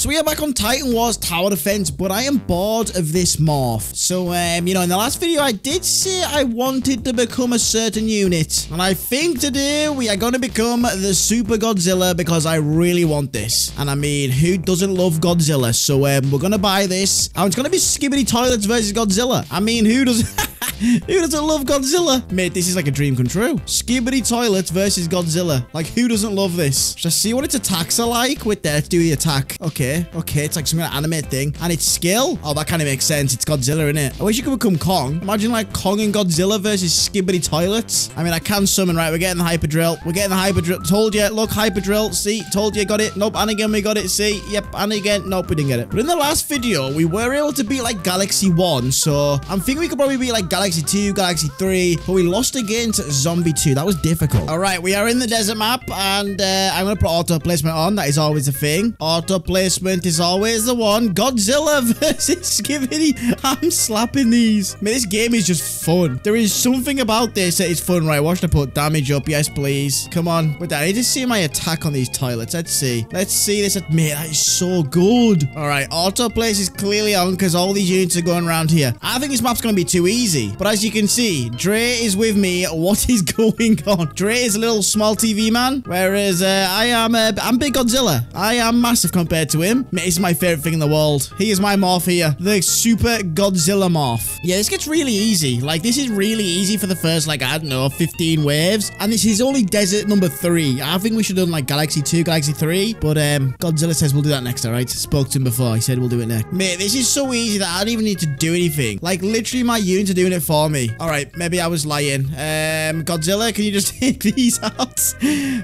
So we are back on Titan Wars Tower Defense, but I am bored of this morph. So, um, you know, in the last video, I did say I wanted to become a certain unit. And I think today we are going to become the Super Godzilla because I really want this. And I mean, who doesn't love Godzilla? So, um, we're going to buy this. And it's going to be Skibidi Toilets versus Godzilla. I mean, who does... who doesn't love Godzilla? Mate, this is like a dream come true. Skibidi Toilets versus Godzilla. Like, who doesn't love this? Just see what its attacks are like with that. Do the attack. Okay, okay. It's like some kind of animate thing. And its skill? Oh, that kind of makes sense. It's Godzilla, innit? I wish you could become Kong. Imagine like Kong and Godzilla versus Skibidi Toilets. I mean, I can summon, right? We're getting the Hyper Drill. We're getting the Hyper Drill. Told you. Look, Hyper Drill. See? Told you. Got it. Nope. And again, we got it. See? Yep. And again. Nope, we didn't get it. But in the last video, we were able to beat like Galaxy 1. So I'm thinking we could probably beat like Galaxy 2, Galaxy 3. But we lost against Zombie 2. That was difficult. All right. We are in the desert map. And uh, I'm going to put auto placement on. That is always a thing. Auto placement is always the one. Godzilla versus Skibidi. I'm slapping these. Man, this game is just fun. There is something about this that is fun. Right, watch the put damage up. Yes, please. Come on. Wait, I need to see my attack on these toilets. Let's see. Let's see this. Man, that is so good. All right, auto place is clearly on because all these units are going around here. I think this map's going to be too easy. But as you can see, Dre is with me. What is going on? Dre is a little small TV man, whereas uh, I am uh, I'm big Godzilla. I am massive compared to him. He's my favorite thing in the world. He is my morph here. The Super Godzilla morph. Yeah, this gets really easy. Like, this is really easy for the first, like, I don't know, 15 waves. And this is only desert number three. I think we should have done, like, Galaxy 2, Galaxy 3. But, um, Godzilla says we'll do that next, all right? Spoke to him before. He said we'll do it next. Mate, this is so easy that I don't even need to do anything. Like, literally, my units are doing it for me. All right, maybe I was lying. Um, Godzilla, can you just take these out?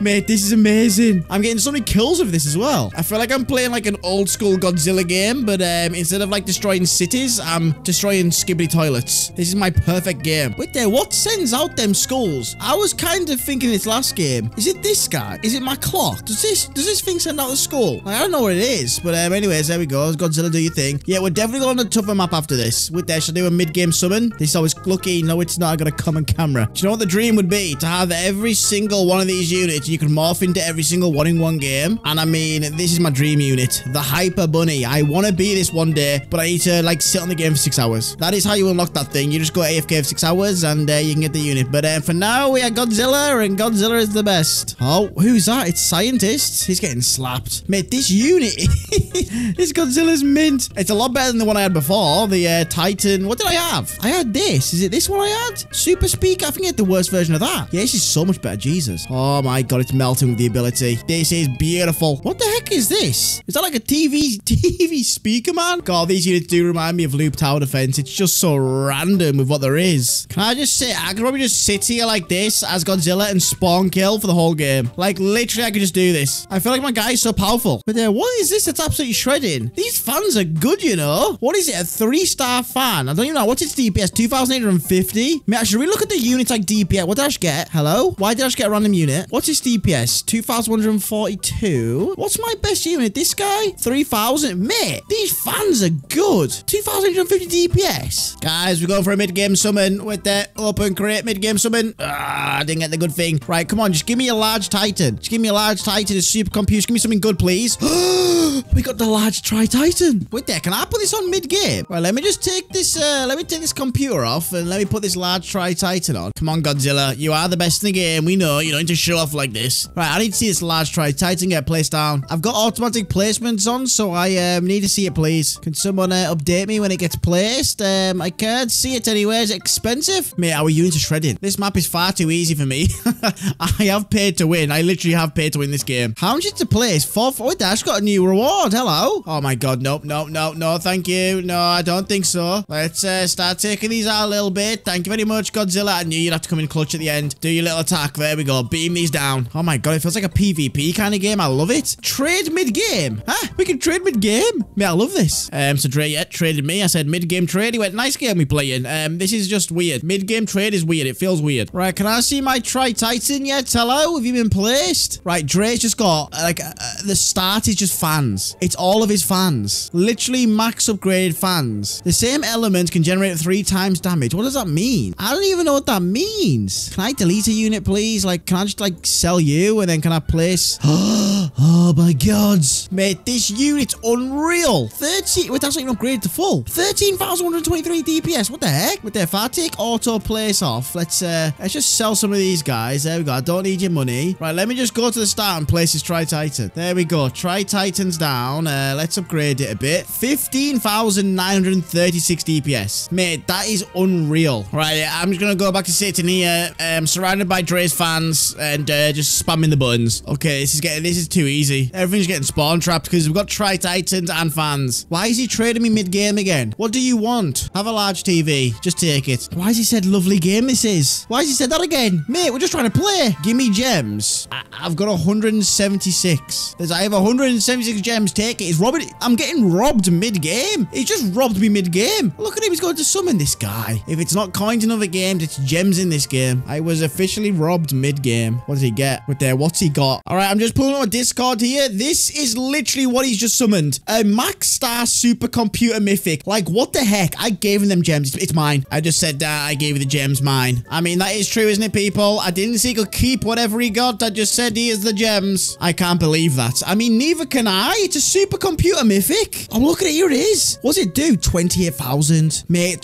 Mate, this is amazing. I'm getting so many kills with this as well. I feel like I'm playing, like, an old school Godzilla game, but, um, instead of, like, destroying cities, I'm destroying Skibidi toilets. This is my perfect game. Wait there, what sends out them skulls? I was kind of thinking this last game. Is it this guy? Is it my clock? Does this does this thing send out a skull? Like, I don't know what it is, but um, anyways, there we go. Godzilla, do your thing. Yeah, we're definitely going on a tougher map after this. With there, I do a mid-game summon? This is always lucky. No, it's not. I got a common camera. Do you know what the dream would be? To have every single one of these units. You can morph into every single one in one game. And I mean, this is my dream unit. The Hyper Bunny. I want to be this one day, but I need to like sit on the game for six hours. That is how you unlock that thing. You just go AFK for six hours and uh, you can get the unit. But uh, for now, we are Godzilla and Godzilla is the best. Oh, who's that? It's Scientist. He's getting slapped. Mate, this unit, this Godzilla's mint. It's a lot better than the one I had before. The uh, Titan. What did I have? I had this. Is it this one I had? Super Speak? I think I had the worst version of that. Yeah, this is so much better. Jesus. Oh my God, it's melting with the ability. This is beautiful. What the heck is this? Is that like a TV, TV speaker, man? God, these units do remind me of Loop Tower Defense. It's just so random with what there is. Can I just sit? I could probably just sit here like this as Godzilla and spawn kill for the whole game. Like, literally, I could just do this. I feel like my guy is so powerful. But uh, what is this that's absolutely shredding? These fans are good, you know? What is it? A three-star fan? I don't even know. What's its DPS? 2,850? Mate, should we look at the units like DPS? What did I just get? Hello? Why did I just get a random unit? What's its DPS? 2,142? What's my best unit? This guy? 3,000? Mate, these fans are good. 2,850 DPS. Guys, we're going for a mid-game summon with the open crate mid-game summon. Ah, I didn't get the good thing. Right, come on. Just give me a large titan. Just give me a large titan, a super computer. Just give me something good, please. we got the large tri-titan. Wait there. Can I put this on mid-game? Right, let me just take this, uh, let me take this computer off and let me put this large tri-titan on. Come on, Godzilla. You are the best in the game. We know. You don't need to show off like this. Right, I need to see this large tri-titan get placed down. I've got automatic placements on, so I um, need to see it, please. Can someone uh, update me when it gets placed? Um, I can't see it anywhere. Is it expensive? Mate, Are units into shredding? This map is far too easy for me. I have paid to win. I literally have paid to win this game. How much is to place? Four, four. Dash got a new reward. Hello. Oh my god. Nope, nope, nope, no. Thank you. No, I don't think so. Let's uh, start taking these out a little bit. Thank you very much, Godzilla. I knew you'd have to come in clutch at the end. Do your little attack. There we go. Beam these down. Oh my god. It feels like a PvP kind of game. I love it. Trade mid-game. Huh? We can trade mid-game. Man, I love this. Um, so Dre, yeah, traded me. I said mid-game trade. He went, nice game we playing. Um, this is just weird. Mid-game trade is weird. It feels weird. Right, can I see my Tri-Titan yet? Hello? Have you been placed? Right, Dre's just got, uh, like, uh, the start is just fans. It's all of his fans. Literally max upgraded fans. The same element can generate three times damage. What does that mean? I don't even know what that means. Can I delete a unit, please? Like, can I just, like, sell you? And then can I place... oh, my God. Mate, this unit's unreal. 30... Wait, that's not even upgraded to full. 13,123 DPS. What the heck? With their I take auto place off, let's, uh, let's just sell some of these guys. There we go. I don't need your money. Right, let me just go to the start and place this Tri-Titan. There we go. Tri-Titan's down. Uh, let's upgrade it a bit. 15,936 DPS. Mate, that is unreal. Right, I'm just to go back to sitting here, um, surrounded by Dre's fans and uh, just spamming the buttons. Okay, this is getting, this is too easy. Everything's getting spawn trapped because we've got Tri-Titans and fans. Why is he trading me mid-game again? What do you want? Have a large TV. Just take it. Why has he said lovely game this is? Why has he said that again? Mate, we're just trying to play. Give me gems. I have got 176. There's, I have 176 gems. Take it. He's robbing. I'm getting robbed mid-game. He just robbed me mid-game. Look at him. He's going to summon this guy. If it's not coins in other games, it's gems in this game. I was officially robbed mid-game. What does he get with there? What's he got? All right, I'm just pulling on a Discord here. This is literally what he's just summoned. A Max Star Supercomputer Mythic. Like, what the heck? I gave him them gems. It's, mine. I just said that I gave you the gems mine. I mean, that is true, isn't it, people? I didn't see he could keep whatever he got. I just said he is the gems. I can't believe that. I mean, neither can I. It's a supercomputer mythic. Oh, look at it. Here it is. What's it do? 28,000. Mate,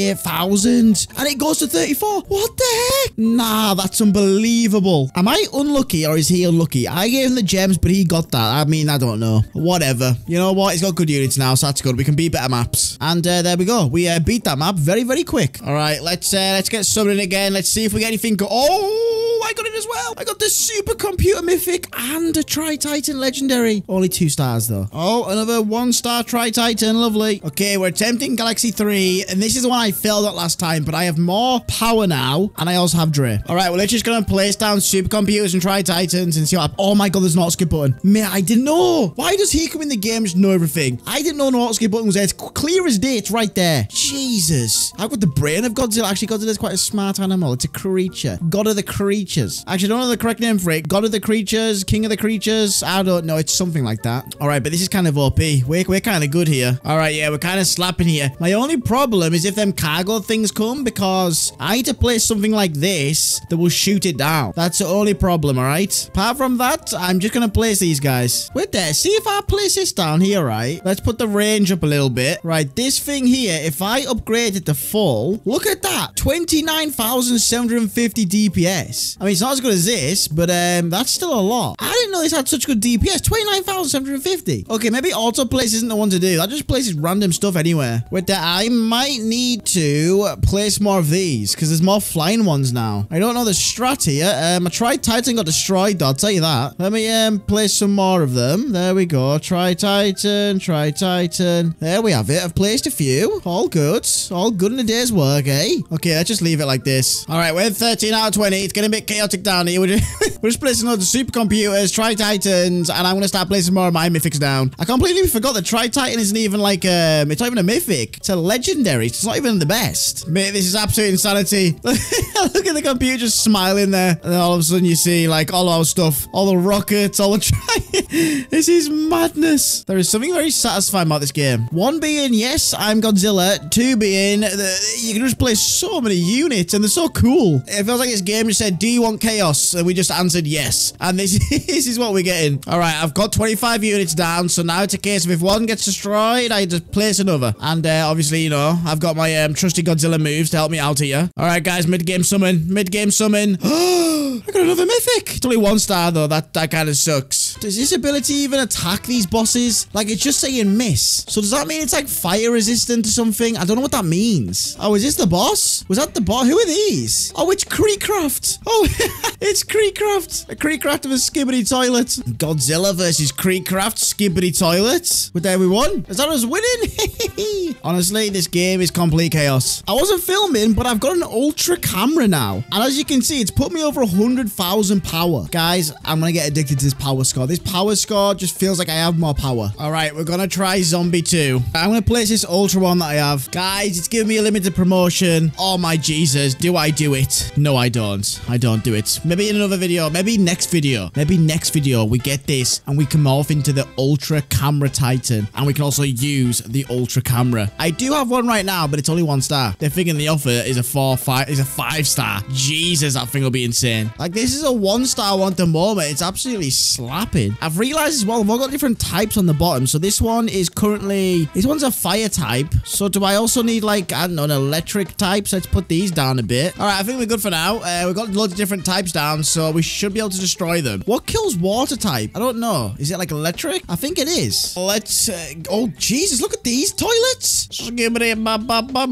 28,000. And it goes to 34. What the heck? Nah, that's unbelievable. Am I unlucky or is he unlucky? I gave him the gems, but he got that. I mean, I don't know. Whatever. You know what? He's got good units now, so that's good. We can beat better maps. And uh, there we go. We uh, beat that map very, very quick. All right, let's uh, let's get summoning again. Let's see if we get anything. oh, Oh, I got it as well. I got the supercomputer mythic and a Tri-Titan legendary. Only two stars though. Oh, another one star Tri-Titan. Lovely. Okay, we're attempting Galaxy 3 and this is the one I failed at last time, but I have more power now and I also have Dre. All right, well, let's just gonna place down supercomputers and Tri-Titans and see what Oh my God, there's an auto skip button. Man, I didn't know. Why does he come in the game just know everything? I didn't know no auto skip button was there. It's clear as day. It's right there. Jesus. I've got the brain of Godzilla. Actually, Godzilla's quite a smart animal. It's a creature. God of the creatures. Actually, I don't know the correct name for it. God of the creatures, king of the creatures. I don't know. It's something like that. All right, but this is kind of OP. We're, we're kind of good here. All right, yeah, we're kind of slapping here. My only problem is if them cargo things come because I need to place something like this that will shoot it down. That's the only problem, all right? Apart from that, I'm just going to place these guys. Wait there. See if I place this down here, right? Let's put the range up a little bit. Right, this thing here, if I upgrade it to full, look at that. 29,750 DPS. I mean, it's not as good as this, but um, that's still a lot. I didn't know this had such good DPS. 29,750. Okay, maybe auto place isn't the one to do. That just places random stuff anywhere. With that, I might need to place more of these because there's more flying ones now. I don't know the strat here. Um, I tried Titan got destroyed, I'll tell you that. Let me um, place some more of them. There we go. Tri-Titan, try Titan. There we have it. I've placed a few. All good. All good in a day's work, eh? Okay, let's just leave it like this. All right, we're 13 out of 20. It's getting a bit chaotic down here. We're just, we're just placing all the supercomputers, Tri-Titans, and I'm going to start placing more of my mythics down. I completely forgot that Tri-Titan isn't even like, um, it's not even a mythic. It's a legendary. It's not even the best. Mate, this is absolute insanity. Look at the computer just smiling there. And then all of a sudden you see like all our stuff, all the rockets, all the tri- This is madness. There is something very satisfying about this game. One being, yes, I'm Godzilla. Two being, the, you can just play so many units and they're so cool. It feels like this game just said, do you want chaos? And we just answered yes. And this, this is what we're getting. All right, I've got 25 units down. So now it's a case of if one gets destroyed, I just place another. And uh, obviously, you know, I've got my um, trusty Godzilla moves to help me out here. All right, guys, mid-game summon. Mid-game summon. I got another mythic. It's only one star, though. That, that kind of sucks. Does this ability even attack these bosses? Like, it's just saying miss. So does that mean it's like fire resistant or something? I don't know what that means. Oh, is this the boss? Was that the boss? Who are these? Oh, it's Creecraft. Oh, it's Creecraft. A Creecraft of a Skibidi toilet. Godzilla versus Creecraft Skibidi toilet. But there we won. Is that us winning? Honestly, this game is complete chaos. I wasn't filming, but I've got an ultra camera now. And as you can see, it's put me over 100,000 power. Guys, I'm going to get addicted to this power score. This power score just feels like I have more power. All right, we're going to try Zombie 2. I'm going to place this ultra one that I have. Guys, it's giving me a limited promotion. Oh my Jesus, do I do it? No, I don't. I don't won't do it. Maybe in another video. Maybe next video. Maybe next video we get this and we can morph into the Ultra Camera Titan. And we can also use the Ultra Camera. I do have one right now, but it's only one star. They're thinking the offer is a four, five, is a five star. Jesus, that thing will be insane. Like, this is a one star one at the moment. It's absolutely slapping. I've realized as well, I've got different types on the bottom. So this one is currently, this one's a fire type. So do I also need like, I don't know, an electric type? So let's put these down a bit. All right, I think we're good for now. Uh, we've got loads of different types down, so we should be able to destroy them. What kills water type? I don't know. Is it like electric? I think it is. Let's, uh, oh, Jesus, look at these toilets.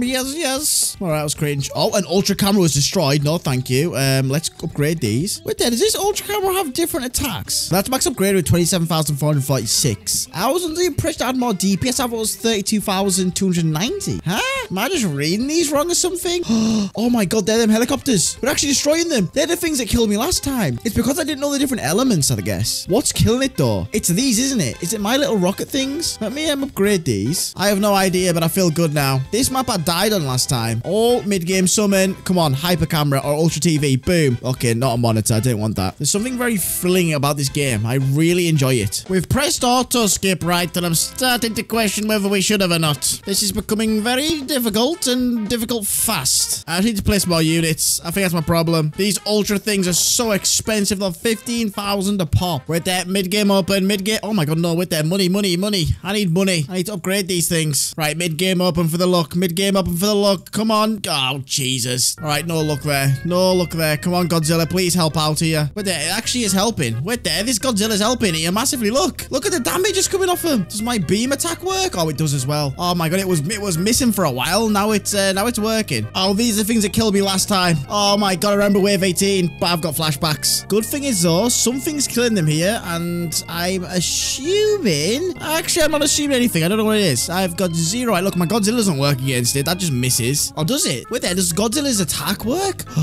Yes, yes. All right, that was cringe. Oh, an ultra camera was destroyed. No, thank you. Um, let's upgrade these. Wait there, does this ultra camera have different attacks? That's max upgrade with 27,446. I was under the impression I had more DPS. I thought it was 32,290. Huh? Am I just reading these wrong or something? oh my god, they're them helicopters. We're actually destroying them. They're the things that killed me last time. It's because I didn't know the different elements, I guess. What's killing it though? It's these, isn't it? Is it my little rocket things? Let me um, upgrade these. I have no idea, but I feel good now. This map I died on last time. All mid-game summon. Come on, hyper camera or ultra TV. Boom. Okay, not a monitor. I didn't want that. There's something very thrilling about this game. I really enjoy it. We've pressed auto skip right, and I'm starting to question whether we should have or not. This is becoming very difficult and difficult fast. I need to place more units. I think that's my problem. These ultra things are so expensive. They're 15,000 a pop. With that mid-game open, mid-game. Oh my god, no, with that money, money, money. I need money. I need to upgrade these things. Right, mid-game open for the luck. Mid-game open for the luck. Come on. Oh, Jesus. All right, no luck there. No luck there. Come on, Godzilla. Please help out here. Wait there. It actually is helping. Wait there. This Godzilla's helping here massively. Look. Look at the damage just coming off him. Does my beam attack work? Oh, it does as well. Oh my god, it was it was missing for a while. Now it's uh, now it's working. Oh, these are things that killed me last time. Oh my god, I remember wave 18, but I've got flashbacks. Good thing is though, something's killing them here, and I'm assuming. Actually, I'm not assuming anything. I don't know what it is. I've got zero. Look, my Godzilla doesn't work against it. That just misses. Or does it? Wait there. Does Godzilla's attack work?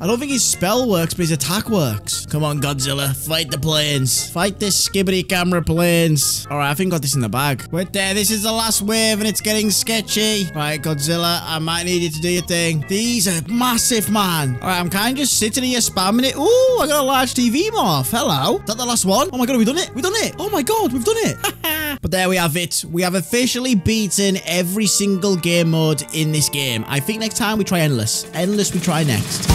I don't think his spell works, but his attack works. Come on, Godzilla. Fight the planes. Fight this Skibidi camera planes. All right, I think I got this in the bag. Wait there. This is the last wave, and it's getting sketchy. Right, Godzilla, I might need you to do your thing. These are massive, man. All right, I'm kind of just sitting here spamming it. Ooh, I got a large TV morph. Hello. Is that the last one? Oh my god, we've done it. We've done it. Oh my god, we've done it. but there we have it. We have officially beaten every single game mode in this game. I think next time we try Endless. Endless we try next.